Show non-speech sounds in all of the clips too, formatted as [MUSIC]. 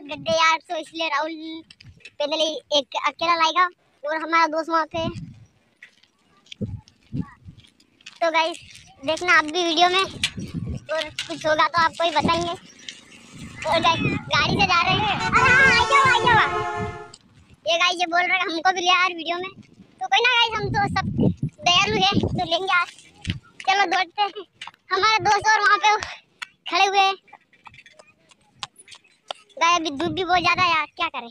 बहुत गड्ढे यार तो इसलिए राहुल पैदल एक अकेला लाएगा और हमारा दोस्त वहाँ पे तो गाइस देखना आप भी वीडियो में और कुछ होगा तो आपको ही बताएँगे। और गाइस गाड़ी से जा रहे हैं। हाँ, ये गाइस ये बोल रहे हैं, हमको भी लिया यार वीडियो में। तो कोई ना गाइस हम तो सब दयालु है तो लेंगे आज। चलो दौड़ते हैं। हमारा दोस्त और वहाँ पे खड़े हुए हैं। गाय अभी धूप भी बहुत ज़्यादा यार क्या करें?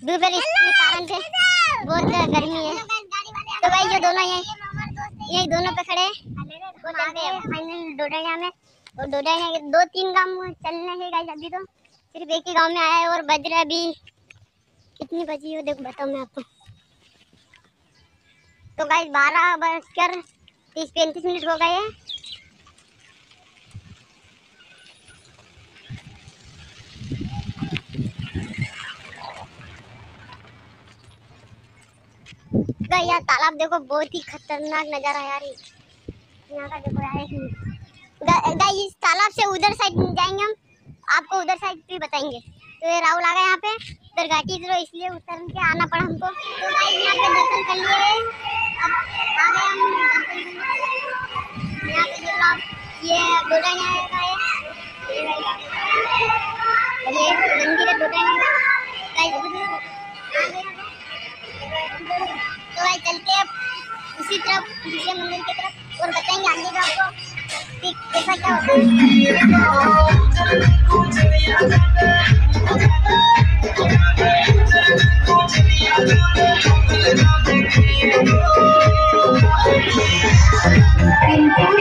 धूप के कारण से बहुत गर्मी है। तो भाई जो दोनों ये ये दोनों पे खड़े हैं। डोडरिया में। और डोडरिया दो तीन गाँव चलने हैं गाइस अभी तो। सिर्फ़ एक ही गाँव में आया है और बज रहा अभी। कितनी बजी है देखो बताऊँ मैं आपको। तो गाइस बारह बजकर तीस पैंतीस मिनट हो गए हैं। है यार तालाब देखो, बहुत ही खतरनाक नज़ारा है यार यहाँ का देखो यार तालाब से उधर साइड जाएँगे हम, आपको उधर साइड भी बताएँगे। तो ये राहुल आ गए यहाँ पे उधर घाटी इधर इसलिए उतर के आना पड़ा हमको। तो गाइस यहाँ पे दर्शन कर लिए अब ये ये मंदिर है दूसरे मंदिर की तरफ़ और बताएँगे आगे का आपको कैसा क्या होता है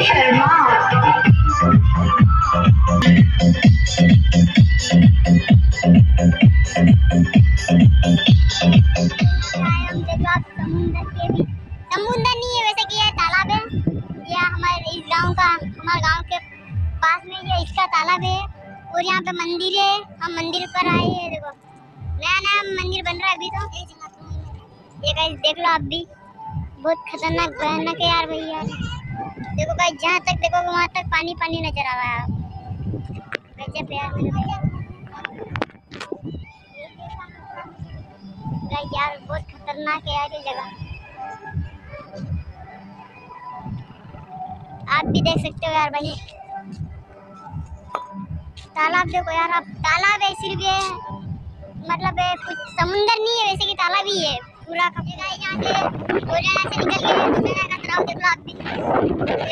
शर्मा मंदिर पर आई है, देखो। नया नया मंदिर बन रहा है अभी तो। ये गाइस देख लो आप भी। बहुत खतरनाक, भयानक है यार भैया। देखो गाइस जहाँ तक देखो वहाँ तक पानी पानी नज़र आ रहा है गजब यार। यार, बहुत खतरनाक है यार ये जगह। आप भी देख सकते हो यार भाई। तालाब देखो यार आप तालाब है, सिर्फ़ ये मतलब कुछ समुंदर नहीं है, वैसे कि तालाब ही है। पूरा का यहाँ से निकल गए दूसरे का तालाब देखो आप भी।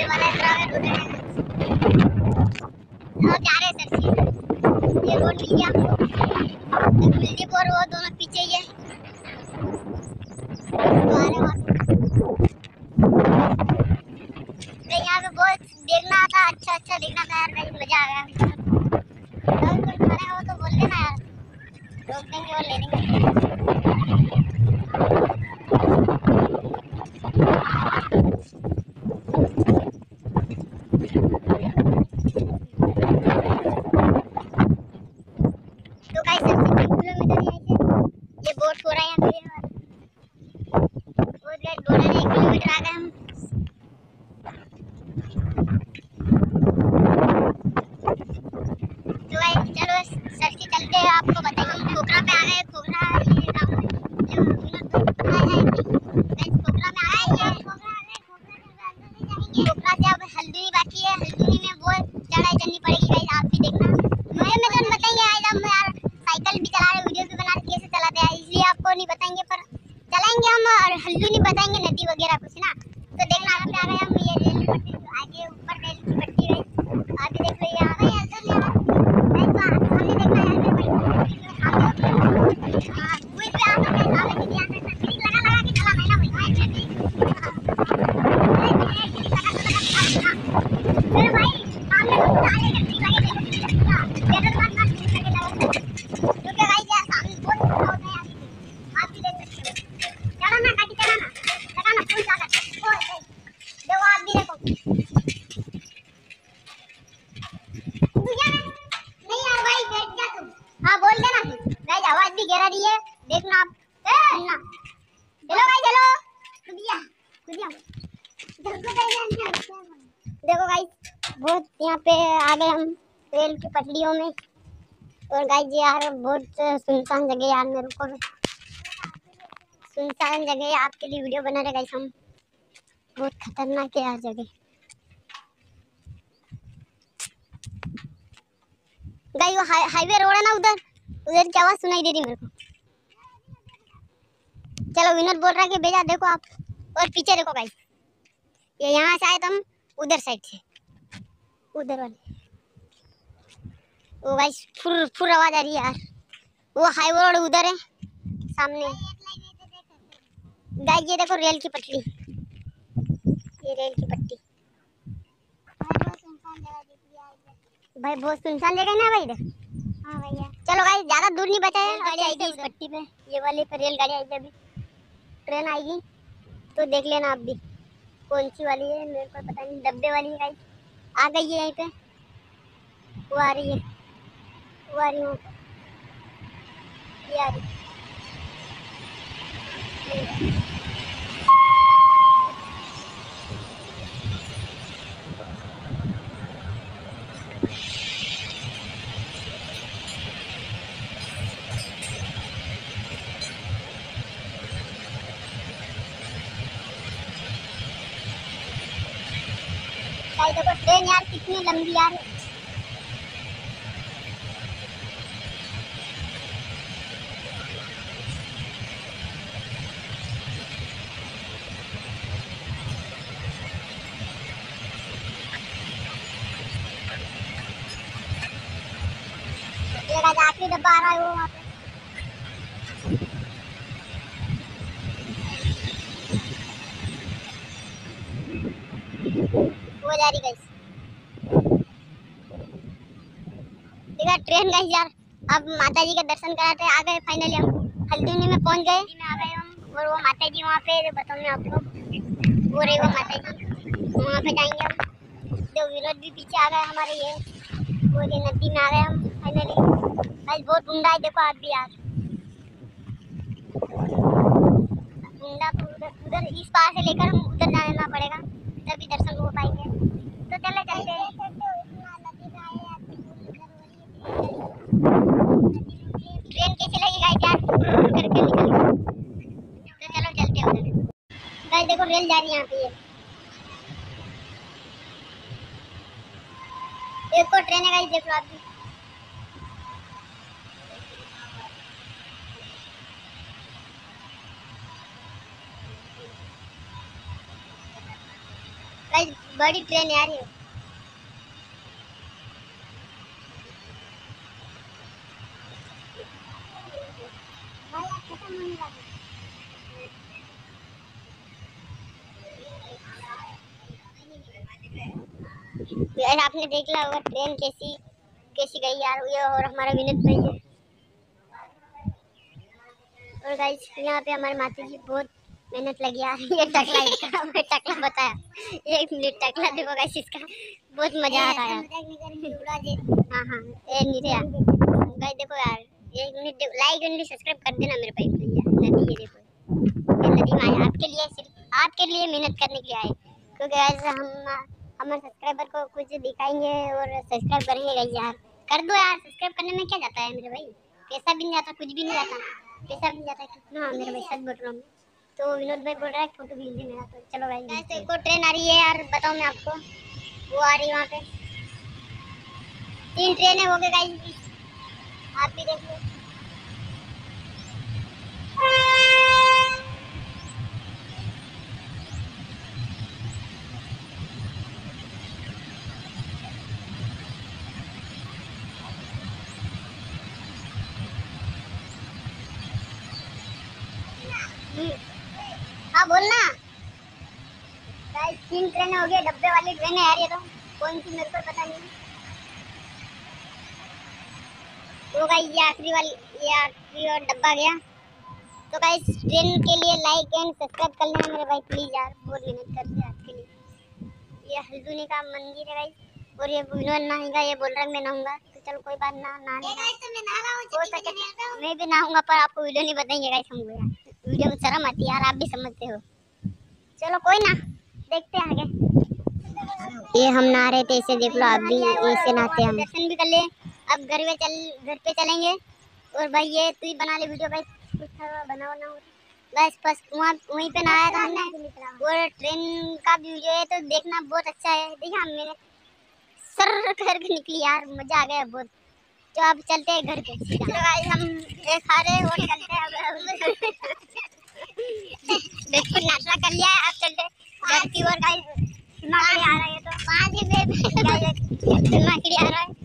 वाला तालाब है दूसरे Look, then you are leading. लड़ाई करनी पड़ेगी गाइस आप भी देखना। मैं मैं तो बताएँगे आज हम यार साइकिल भी चला रहे वीडियोस भी बना रहे कैसे चलाते हैं, इसलिए आपको नहीं बताएँगे, पर चलाएँगे हम और हल्लू नहीं बताएँगे, नदी वगैरह कुछ ना। तो देखना आप आ गए हम, ये रेल पटरी आगे ऊपर रेल की पटरी गई आप भी देख लो यहाँ गए सामने देखना यार तो हाँ हाँ बोल देना देखो गाइस बहुत यहाँ पे आ गए हम रेल की पटरियों में और गाइस यार बहुत सुनसान जगह यार मेरे को सुनसान जगह आपके लिए वीडियो बना रहे गाइस हम बहुत खतरनाक है यार जगह गाइस वो हाईवे रोड है ना उधर? उधर की आवाज़ सुनाई दे रही मेरे को। चलो, विनोद बोल रहा है कि भेजा, देखो आप। और पीछे देखो गाइस। ये यहाँ से आए तो हम उधर साइड से। उधर वाले। वो भाई फुर फुर आवाज़ आ रही है यार। वो हाईवे रोड उधर है। सामने। गाइस, ये देखो रेल की पटरी। ये रेल की पट्टी भाई बहुत सुनसान जगह है ना भाई इधर। हाँ भैया। चलो भाई ज़्यादा दूर नहीं बचा है गाड़ी आएगी इस पट्टी पे। ये वाली पे रेल गाड़ी आएगी अभी। ट्रेन आएगी। तो देख लेना आप भी। कौन सी वाली है मेरे को पता नहीं। डब्बे वाली है गाइस। आ गई है यहीं पे। वो आ रही है। वो आ रही हूँ ये आ रही है। गाइस देखो ट्रेन यार कितनी लंबी यार। आखिरी डब्बा आ रहा है वो जा रही गाइस देखा ट्रेन गाइस यार, अब माता जी का दर्शन कराते आ गए फाइनली हम। हल्द्वानी में पहुँच गए। में आ गए हम और वो माता जी वहाँ पे बताऊँ मैं आपको वो रही वो माता जी वहाँ पे जाएँगे हम। जो विरोध भी पीछे आ गए हमारे ये। वो ये नदी में आ गए हम फाइनली गाइस बहुत ढूंढा है, देखो आप भी यार। ढूंढा तो उधर इस पार से लेकर हम उधर जाना पड़ेगा उधर भी दर्शन हो पाएँगे तो चले चलते हैं ट्रेन कैसे लगी गाइस यार करके निकल गए। तो चलो चलते हैं उधर गाइस देखो रेल जा रही है यहाँ पे ये एक और ट्रेन है गाइस देख लो आप भी। गाइस बड़ी ट्रेन यार ये। यार आपने देख लिया होगा ट्रेन कैसी कैसी गई यार ये और हमारा विनीत भाई है। और गाइस यहाँ पे हमारे माता जी बहुत मेहनत लगी यार ये टकला इसका मैं टकला बताया। एक मिनट टकला देखो गाइस इसका बहुत मज़ा आ रहा है हाँ हाँ ए नीचे यार। गाइस देखो यार एक मिनट लाइक एंड सब्सक्राइब कर देना मेरे भाई। नदी ये देखो ये नदी में आपके लिए सिर्फ़ आपके लिए मेहनत करने के लिए आए। क्योंकि हम हमारे सब्सक्राइबर को कुछ दिखाएँगे और सब्सक्राइब करेंगे गाइस यार कर दो यार सब्सक्राइब करने में क्या जाता है मेरे भाई? पैसा भी नहीं जाता कुछ भी नहीं जाता। पैसा भी नहीं जाता कितना मेरे भाई सच बोल रहा हूँ तो विनोद भाई बोल रहा है फ़ोटो दे मेरा तो। चलो भाई गाइस एक और ट्रेन आ रही है यार बताऊँ मैं आपको। वो आ रही है वहाँ पे। तीन ट्रेनें हो गए गाइस आप भी देख लो हम्म। हाँ बोलना तीन ट्रेनें हो गई डब्बे वाली ट्रेनें यार ये तो। कौन सी मेरे को पता नहीं। तो गाइस ये आखिरी वाली ये आखिरी और डब्बा गया। तो गाइस ट्रेन के लिए लाइक एंड सब्सक्राइब कर लेना मेरे भाई प्लीज़ यार। बहुत मेहनत करते हैं आपके लिए। ये हल्दुनी का मंदिर है गाइस और ये विनोद नहाएगा ये बोल रहा है मैं नहाऊँगा। तो चलो कोई बात ना ना हो सके मैं भी नहाऊँगा पर आपको वीडियो नहीं बताएँगे गाइस हमको यार वीडियो में शर्म आती है यार आप भी समझते हो। चलो कोई ना देखते हैं आगे। ये हम नहा रहे थे इसे देख लो आप भी ऐसे नहाते हम दर्शन भी कर ले। अब घर पे चल घर पे चलेंगे। और भाई ये तू ही बना ले वीडियो भाई। कुछ बनाओ ना। बस बस वहाँ वहीं पे नहाया था हमने। और ट्रेन का भी वीडियो है तो देखना बहुत अच्छा है। देखिए हम मेरे सर करके निकली यार मज़ा आ गया बहुत। तो अब चलते हैं घर पे। [LAUGHS] चलो भाई हम ये खा रहे और चलते हैं बिल्कुल नाश्ता कर लिया है अब चलते घर की ओर गाइस मकड़ी आ रही है तो। पाँच माकड़ी आ रहा है।